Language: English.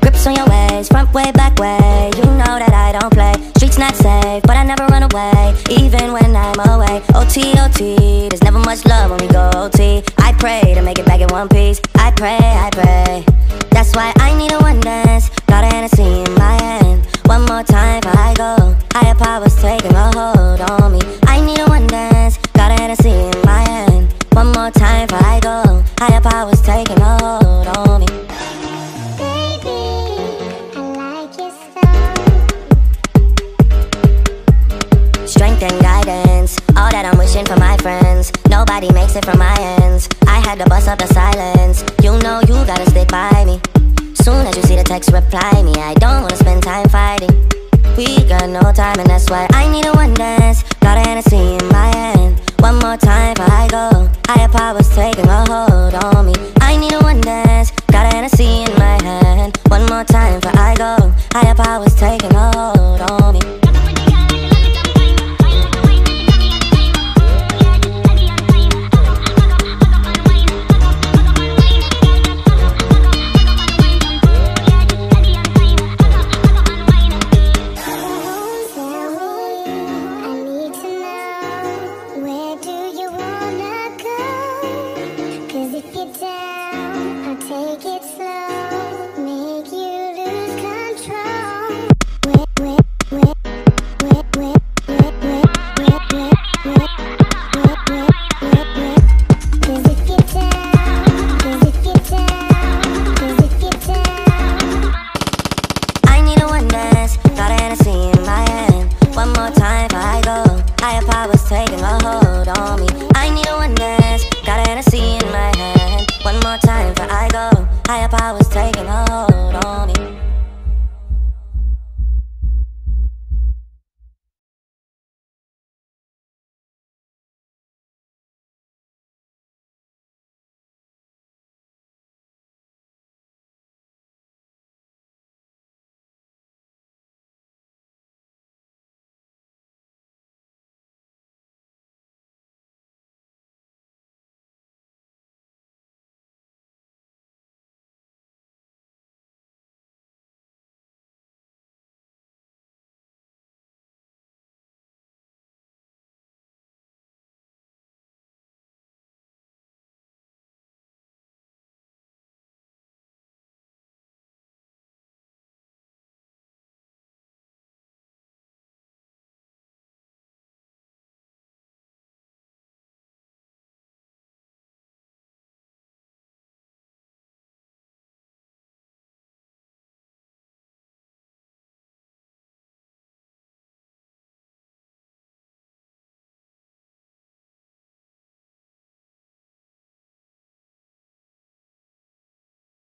Grips on your ways, front way, back way. You know that I don't play. Streets not safe, but I never run away, even when I'm away. OT, OT, there's never much love when we go OT. I pray to make it back in one piece. I pray, I pray. That's why I need a one dance. Got a Hennessy strength and guidance. All that I'm wishing for my friends. Nobody makes it from my ends I had to bust up the silence. You know you gotta stick by me. Soon as you see the text, reply me. I don't wanna spend time fighting. We got no time and that's why I need a one dance Got a Hennessy in my hand. One more time before I go. Higher powers taking a hold on me. I need a one dance Got a Hennessy in my hand. One more time before I go. Higher powers taking a hold on me. power's taking a hold on me. I need a one dance, got an Hennessy in my hand. One more time before I go, higher powers.